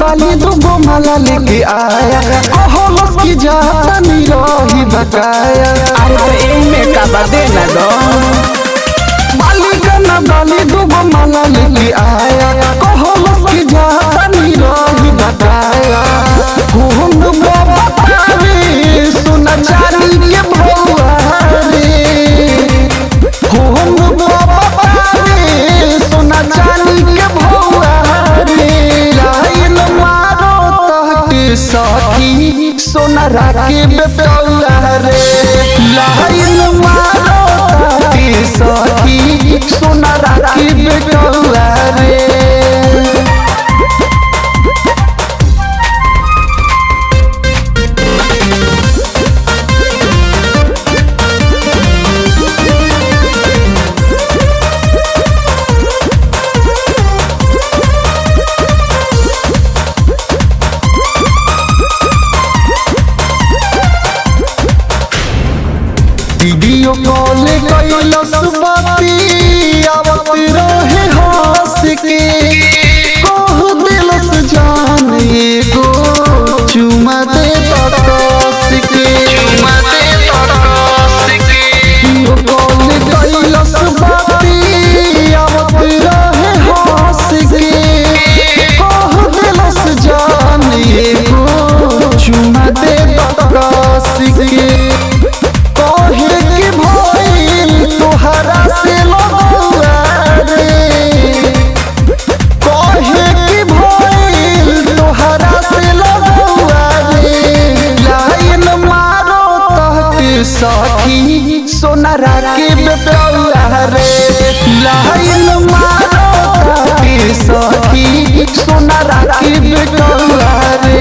बाली दुगो माला लेके आया। कहो बस की जाता नहीं बकाया अरे तो एमे का बदे न दो बालिका ना बाली दुगो माला लेके आया कहो बस की जाता रही बकाया घूम बतावे सोना चांदी के भौआ रे घूम बतावे सोना चांदी के भौआ रे लाइन मारो तहके सखी सोना राखी बेटौला रे। लाइन मारो वीडियो कॉल कैलस बाती आवत रहे हंस सोना बेटौआ रे मारो सखी सोना बेटौआ रे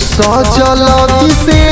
सजल अभिषेक